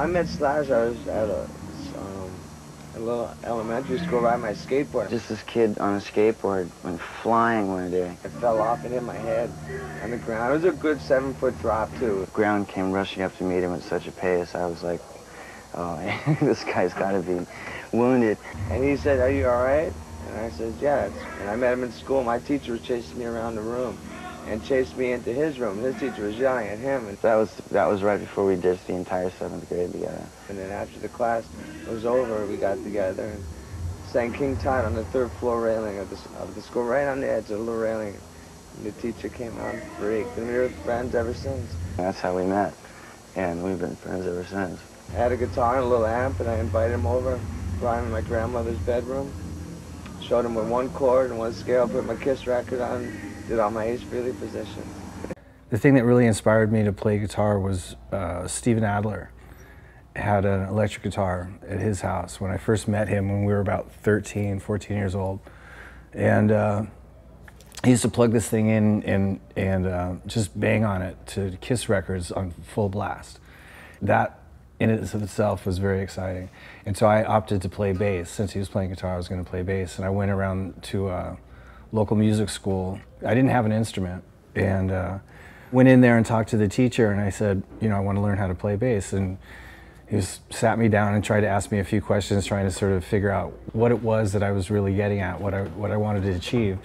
I met Slash, I was at a, um, a little elementary school riding my skateboard. Just this kid on a skateboard went flying one day. I fell off and hit my head on the ground. It was a good seven foot drop too. The ground came rushing up to meet him at such a pace. I was like, oh, this guy's got to be wounded. And he said, are you all right? And I said, yeah. And I met him in school. My teacher was chasing me around the room and chased me into his room. His teacher was yelling at him. And that was that was right before we ditched the entire seventh grade together. And then after the class was over, we got together and sang King Tut on the third floor railing of the, of the school, right on the edge of the little railing. And the teacher came out and freaked, and we were friends ever since. That's how we met, and we've been friends ever since. I had a guitar and a little amp, and I invited him over, brought him in my grandmother's bedroom, showed him with one chord and one scale, put my Kiss record on, did all my positions. The thing that really inspired me to play guitar was uh, Steven Adler had an electric guitar at his house when I first met him when we were about 13, 14 years old. And uh, he used to plug this thing in and, and uh, just bang on it to Kiss records on full blast. That in itself was very exciting. And so I opted to play bass. Since he was playing guitar, I was going to play bass. And I went around to uh, local music school. I didn't have an instrument and uh, went in there and talked to the teacher and I said, you know, I want to learn how to play bass. And he sat me down and tried to ask me a few questions, trying to sort of figure out what it was that I was really getting at, what I, what I wanted to achieve.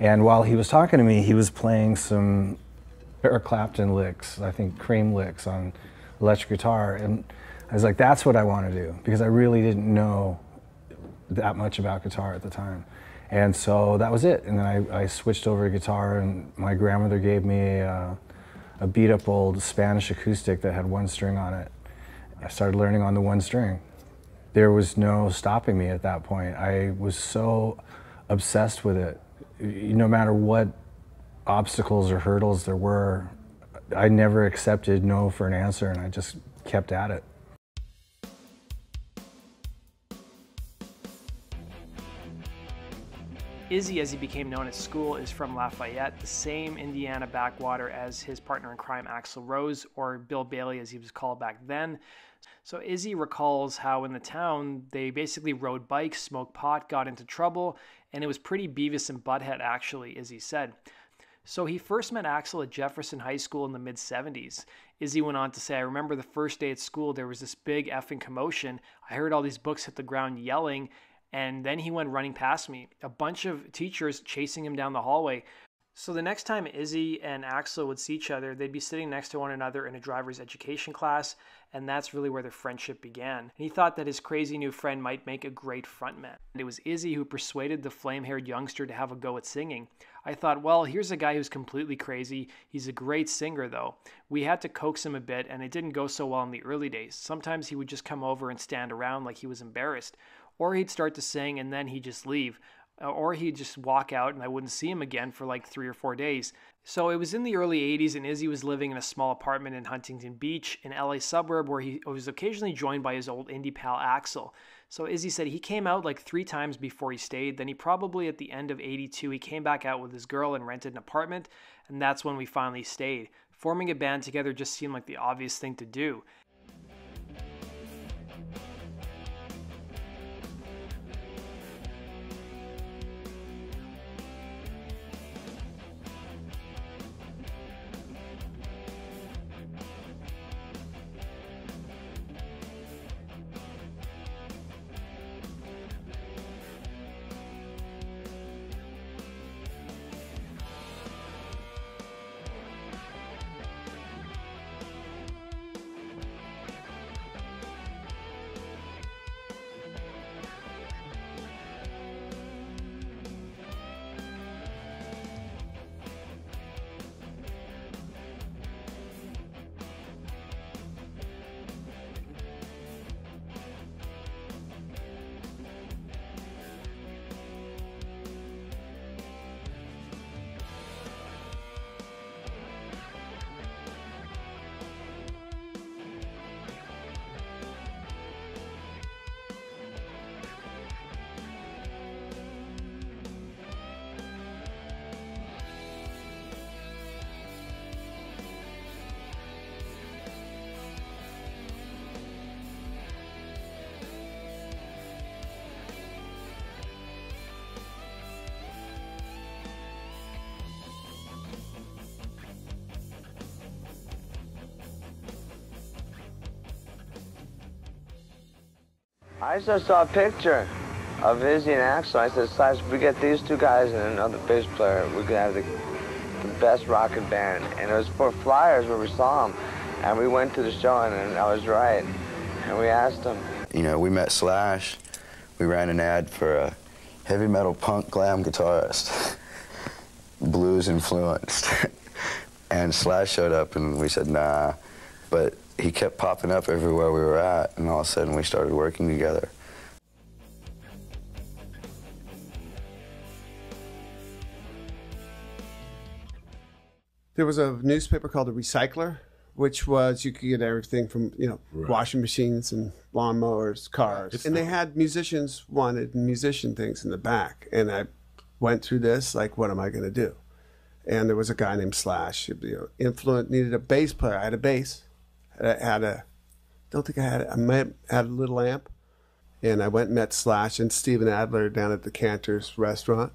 And while he was talking to me, he was playing some Eric Clapton licks, I think cream licks on electric guitar. And I was like, that's what I want to do, because I really didn't know that much about guitar at the time. And so that was it. And then I, I switched over to guitar, and my grandmother gave me a, uh, a beat up old Spanish acoustic that had one string on it. I started learning on the one string. There was no stopping me at that point. I was so obsessed with it. No matter what obstacles or hurdles there were, I never accepted no for an answer, and I just kept at it. Izzy, as he became known at school, is from Lafayette, the same Indiana backwater as his partner in crime, Axl Rose, or Bill Bailey as he was called back then. So Izzy recalls how in the town they basically rode bikes, smoked pot, got into trouble, and it was pretty Beavis and Butthead actually, Izzy said. So he first met Axl at Jefferson High School in the mid 70s. Izzy went on to say, I remember the first day at school, there was this big effing commotion. I heard all these books hit the ground yelling, and then he went running past me, a bunch of teachers chasing him down the hallway. So the next time Izzy and Axl would see each other, they'd be sitting next to one another in a driver's education class, and that's really where their friendship began. And he thought that his crazy new friend might make a great frontman. And it was Izzy who persuaded the flame haired youngster to have a go at singing. I thought, well, here's a guy who's completely crazy. He's a great singer, though. We had to coax him a bit, and it didn't go so well in the early days. Sometimes he would just come over and stand around like he was embarrassed or he'd start to sing and then he'd just leave. Uh, or he'd just walk out and I wouldn't see him again for like three or four days. So it was in the early 80s, and Izzy was living in a small apartment in Huntington Beach, an LA suburb, where he was occasionally joined by his old indie pal Axl. So Izzy said he came out like three times before he stayed. Then he probably at the end of 82, he came back out with his girl and rented an apartment, and that's when we finally stayed. Forming a band together just seemed like the obvious thing to do. I just saw a picture of Izzy and Axl. I said, Slash, if we get these two guys and another bass player, we could have the, the best rockin' band. And it was for Flyers where we saw them. And we went to the show, and, and I was right. And we asked them. You know, we met Slash. We ran an ad for a heavy metal punk glam guitarist, blues influenced. and Slash showed up, and we said, nah. But he kept popping up everywhere we were at, and all of a sudden we started working together. There was a newspaper called The Recycler, which was you could get everything from you know Right. washing machines and lawnmowers, cars, It's and they had musicians wanted musician things in the back. And I went through this like, what am I going to do? And there was a guy named Slash. You know, influent needed a bass player. I had a bass. I had a, don't think I had. I might had a little amp, and I went and met Slash and Steven Adler down at the Canter's restaurant.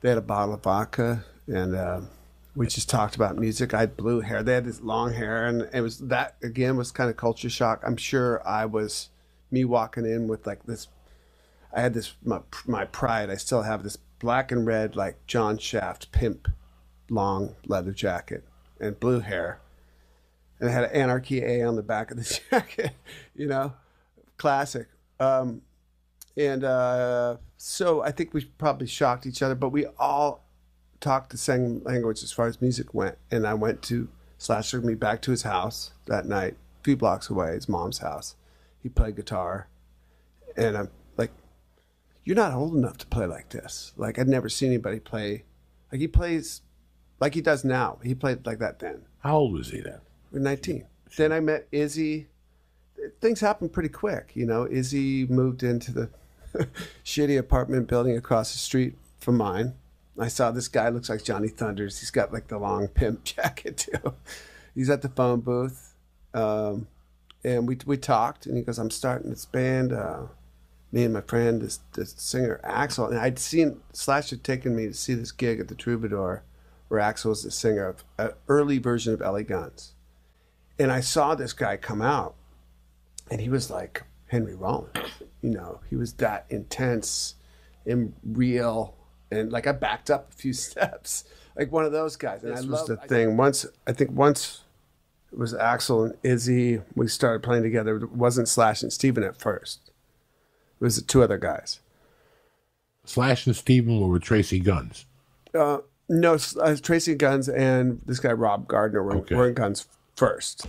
They had a bottle of vodka, and uh, we just talked about music. I had blue hair. They had this long hair, and it was that again was kind of culture shock. I'm sure I was me walking in with like this. I had this my, my pride. I still have this black and red like John Shaft pimp, long leather jacket and blue hair, and it had Anarchy A on the back of the jacket. You know, classic. Um, and uh, so I think we probably shocked each other, but we all talked the same language as far as music went. And I went to Slash took me back to his house that night, a few blocks away, his mom's house. He played guitar, and I'm like, "You're not old enough to play like this." Like I'd never seen anybody play, like he plays, like he does now. He played like that then. How old was he then? We're 19. Then I met Izzy. Things happened pretty quick, you know. Izzy moved into the shitty apartment building across the street from mine. I saw this guy looks like Johnny Thunders. He's got like the long pimp jacket too. He's at the phone booth, um, and we we talked, and he goes, "I'm starting this band." Uh, me and my friend, this this singer Axl, and I'd seen Slash had taken me to see this gig at the Troubadour, where Axl was the singer of an early version of LA Guns, and I saw this guy come out, and he was like Henry Rollins, you know, he was that intense and real, and like I backed up a few steps, like one of those guys. And This I was love the the thing. Once I think once it was Axl and Izzy. We started playing together. It wasn't Slash and Steven at first. It was the two other guys. Slash and Steven were with Tracii Guns. Uh, no, uh, Tracii Guns and this guy Rob Gardner were, Okay. were in Guns first.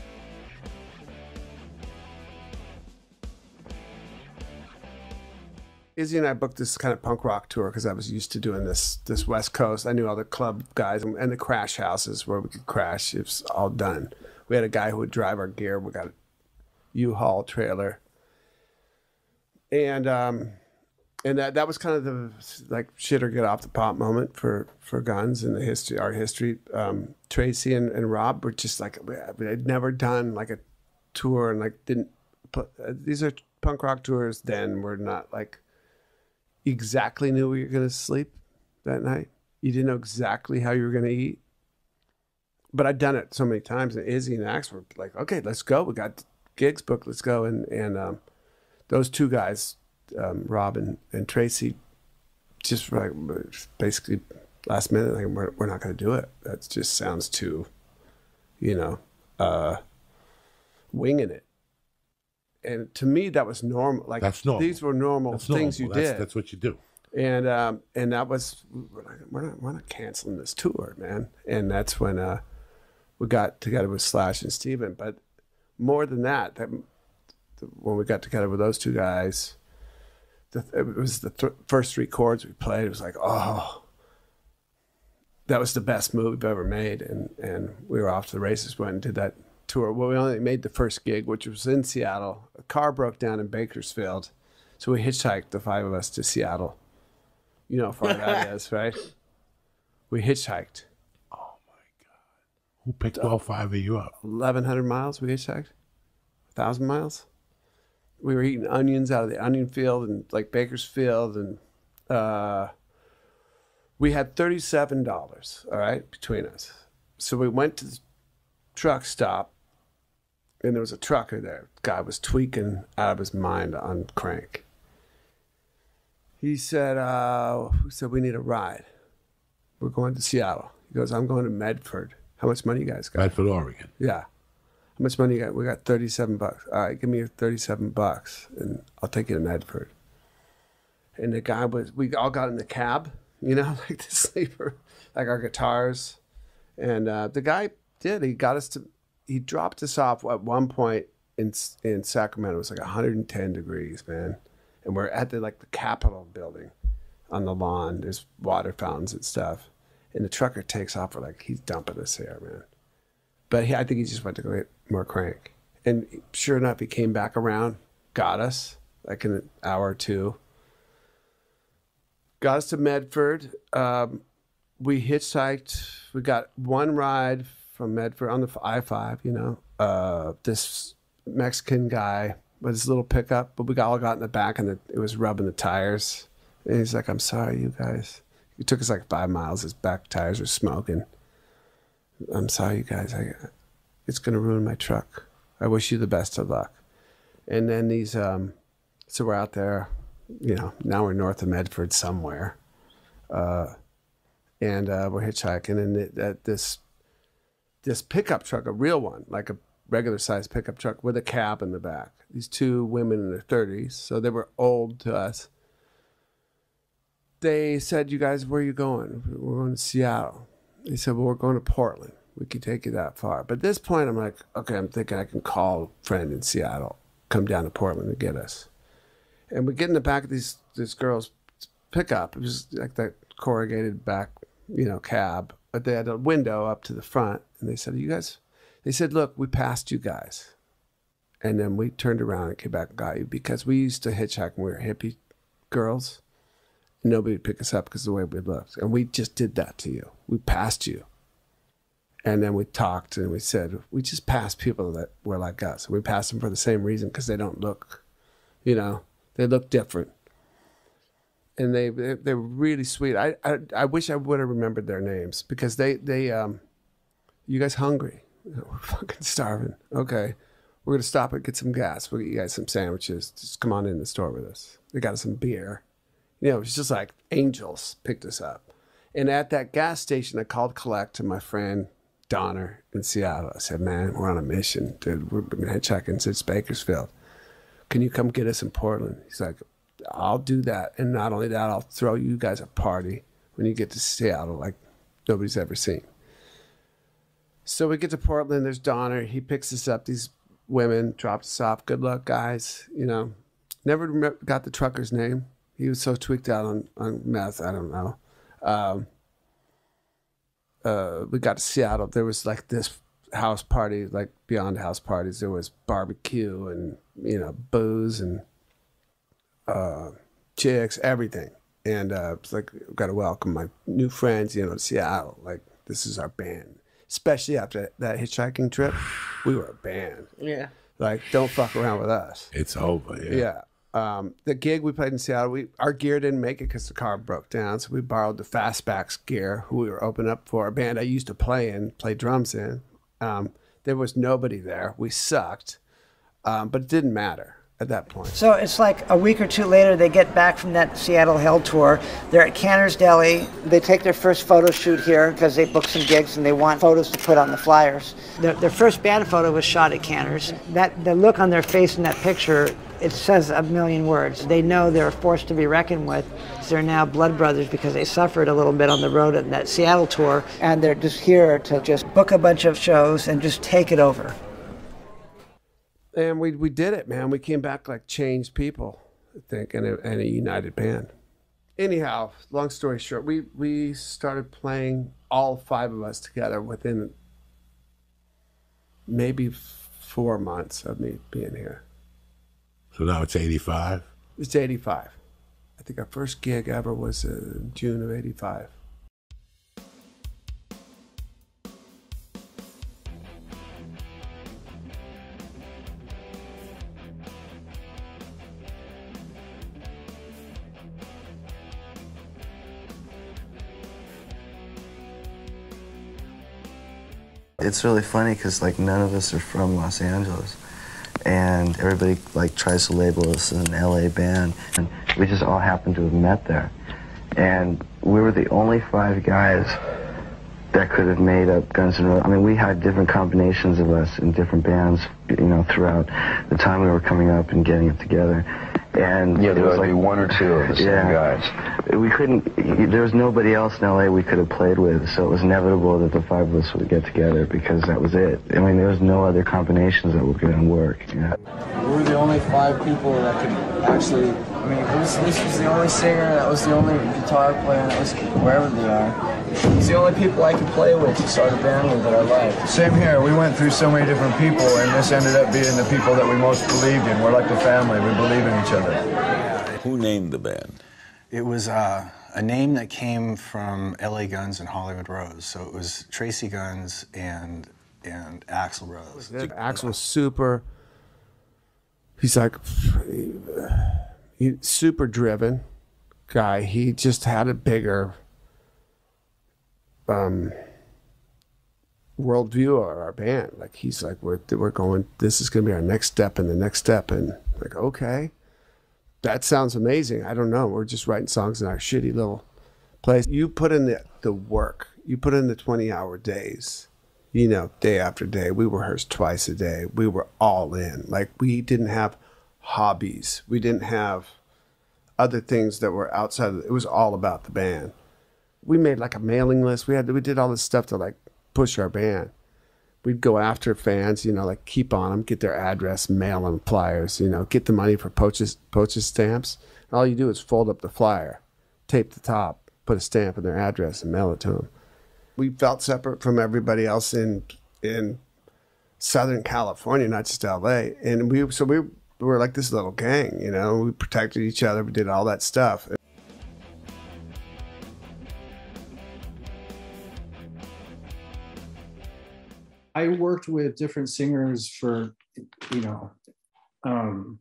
Izzy and I booked this kind of punk rock tour because I was used to doing this this West Coast. I knew all the club guys and, and the crash houses where we could crash. It was all done. We had a guy who would drive our gear. We got a U-Haul trailer, and um, and that that was kind of the like shit or get off the pot moment for for guns in the history our history. Um tracy and, and rob were just like they'd never done like a tour and like didn't uh, these are punk rock tours then. We're not like exactly knew where you're gonna sleep that night. You didn't know exactly how you were gonna eat. But i'd done it so many times and izzy and axe were like okay let's go. We got gigs booked let's go. And and um those two guys um, Rob and, and Tracii just like basically last minute like we're, we're not going to do it that just sounds too you know uh winging it and to me that was normal like That's normal. these were normal That's things normal. you that's, did That's what you do. and um and that was we're not, we're not canceling this tour man and that's when uh we got together with slash and steven but more than that that when we got together with those two guys the, it was the th- first three chords we played it was like oh that was the best move we've ever made. And and we were off to the races went and did that tour. Well we only made the first gig which was in seattle. A car broke down in bakersfield so we hitchhiked the five of us to seattle. You know how far that is right? We hitchhiked. Oh my God. Who picked all five of you up? 1100 miles we hitchhiked? 1000 miles we were eating onions out of the onion field and like bakersfield and uh, we had $37 all right between us so we went to the truck stop and there was a trucker there. Guy was tweaking out of his mind on crank. He said, uh, "We said we need a ride. We're going to Seattle." He goes, "I'm going to Medford. How much money you guys got?" Medford, Oregon. Yeah. How much money you got? We got 37 bucks. All right, give me your 37 bucks and I'll take you to Medford. And the guy was, we all got in the cab, you know, like the sleeper, like our guitars. And uh, the guy did, he got us to, he dropped us off at one point in, in Sacramento. It was like 110 degrees, man. And we're at the, like the Capitol building on the lawn. There's water fountains and stuff. And the trucker takes off. We're like, he's dumping us here, man. But he, I think he just went to go get more crank. And sure enough, he came back around, got us like in an hour or two. Got us to Medford. Um, we hitchhiked. We got one ride from Medford on the I 5, you know. Uh, this Mexican guy with his little pickup, but we all got in the back and the, it was rubbing the tires. And he's like, I'm sorry, you guys. He took us like five miles. His back tires were smoking. I'm sorry, you guys. I, it's going to ruin my truck. I wish you the best of luck. And then these, um, so we're out there, you know, now we're north of Medford somewhere. Uh, and uh, we're hitchhiking, and it, that this this pickup truck, a real one, like a regular sized pickup truck with a cab in the back. These two women in their thirties, so they were old to us. They said, "You guys, where are you going? We're going to Seattle." They said, Well, we're going to Portland. We can take you that far. But at this point, I'm like, Okay, I'm thinking I can call a friend in Seattle, come down to Portland to get us. And we get in the back of these this girl's pickup. It was like that corrugated back, you know, cab. But they had a window up to the front. And they said, You guys, they said, Look, we passed you guys. And then we turned around and came back and got you because we used to hitchhike when we were hippie girls nobody would pick us up because the way we looked. And we just did that to you. We passed you. And then we talked and we said, we just pass people that were like us. We pass them for the same reason because they don't look, you know, they look different. And they, they, they were really sweet. I, I, I wish I would have remembered their names because they, they, um, you guys hungry? We're fucking starving. Okay. We're going to stop and get some gas. We'll get you guys some sandwiches. Just come on in the store with us. They got us some beer you know, it was just like angels picked us up. And at that gas station, I called collect to my friend Donner in Seattle. I said, man, we're on a mission, dude. We're going to hitchhiking since Bakersfield. Can you come get us in Portland? He's like, I'll do that. And not only that, I'll throw you guys a party when you get to Seattle like nobody's ever seen. So we get to Portland. There's Donner. He picks us up. These women drops us off. Good luck, guys. You know, never got the trucker's name. He was so tweaked out on, on meth. I don't know. Um, uh, we got to Seattle. There was like this house party, like beyond house parties. There was barbecue and you know booze and uh, chicks, everything. And uh, it's like got to welcome my new friends, you know, to Seattle. Like this is our band. Especially after that hitchhiking trip, we were a band. Yeah. Like don't fuck around with us. It's over. Yeah. Yeah. Um, the gig we played in Seattle, we our gear didn't make it because the car broke down, so we borrowed the Fastbacks gear, who we were opening up for a band I used to play in, play drums in. Um, there was nobody there. We sucked, um, but it didn't matter at that point. So it's like a week or two later, they get back from that Seattle Hell tour. They're at Canter's Deli. They take their first photo shoot here because they booked some gigs and they want photos to put on the flyers. Their, their first band photo was shot at Canter's. That the look on their face in that picture, it says a million words. They know they're a force to be reckoned with. They're now blood brothers because they suffered a little bit on the road at that Seattle tour, and they're just here to just book a bunch of shows and just take it over and we we did it, man. We came back like changed people, I think, and a, and a united band. Anyhow, long story short, we we started playing all five of us together within maybe four months of me being here. So now it's 85? It's 85. I think our first gig ever was in June of 85. It's really funny because like none of us are from Los Angeles, and everybody like tries to label us an LA band, and we just all happened to have met there, and we were the only five guys that could have made up Guns N' Roses. I mean, we had different combinations of us in different bands, you know, throughout the time we were coming up and getting it together. And Yeah, there was would like be one or two of the same yeah. guys. We couldn't. There was nobody else in LA we could have played with, so it was inevitable that the five of us would get together because that was it. I mean, there was no other combinations that were going to work. Yeah. We were the only five people that could actually. I mean, this was the only singer, that was the only guitar player, that was wherever they are. It's the only people I could play with to start a band with that I like. Same here. We went through so many different people, and this ended up being the people that we most believed in. We're like a family. We believe in each other. Who named the band? It was uh, a name that came from LA Guns and Hollywood Rose. So it was Tracii Guns and and Axl Rose. Axl's super. He's like, he, super driven guy. He just had a bigger um, worldview of our band. Like he's like, we're we're going. This is going to be our next step and the next step. And like, okay, that sounds amazing. I don't know. We're just writing songs in our shitty little place. You put in the the work. You put in the twenty hour days you know, day after day. We rehearsed twice a day. We were all in. Like we didn't have hobbies. We didn't have other things that were outside of it was all about the band. We made like a mailing list. We had we did all this stuff to like push our band. We'd go after fans, you know, like keep on them, get their address, mail them flyers, you know, get the money for postage postage stamps. And all you do is fold up the flyer, tape the top, put a stamp in their address, and mail it to them we felt separate from everybody else in in Southern California, not just LA. And we so we were like this little gang, you know. We protected each other. We did all that stuff. I worked with different singers for, you know, um,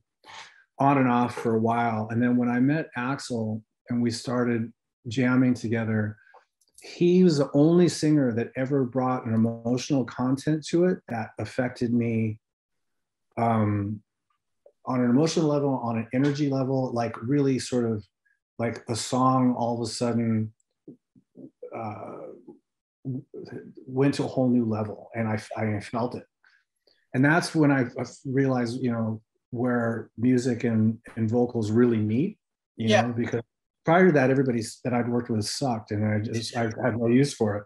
on and off for a while. And then when I met Axl and we started jamming together, he was the only singer that ever brought an emotional content to it that affected me um, on an emotional level, on an energy level, like really sort of like a song all of a sudden uh, went to a whole new level and I, I felt it. And that's when I, realized, you know, where music and, and vocals really meet, you Yeah. know, because prior to that, everybody that I'd worked with sucked, and I just I had no use for it,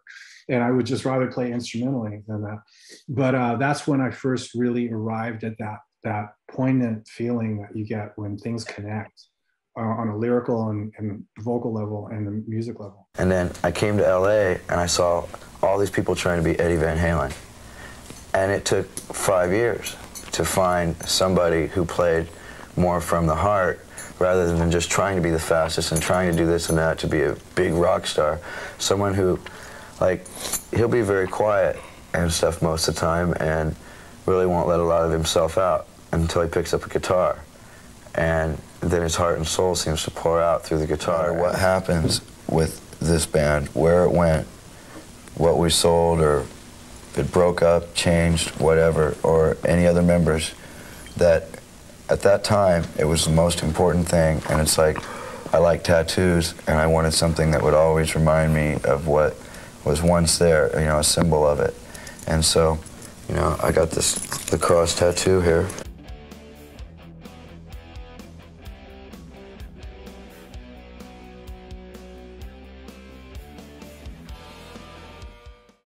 and I would just rather play instrumentally than that. But uh, that's when I first really arrived at that that poignant feeling that you get when things connect uh, on a lyrical and, and vocal level and the music level. And then I came to LA and I saw all these people trying to be Eddie Van Halen. And it took five years to find somebody who played more from the heart rather than just trying to be the fastest and trying to do this and that to be a big rock star. Someone who, like, he'll be very quiet and stuff most of the time and really won't let a lot of himself out until he picks up a guitar. And then his heart and soul seems to pour out through the guitar. What happens with this band, where it went, what we sold, or if it broke up, changed, whatever, or any other members, that at that time it was the most important thing. And it's like, I like tattoos, and I wanted something that would always remind me of what was once there, you know, a symbol of it. And so, you know, I got this the cross tattoo here.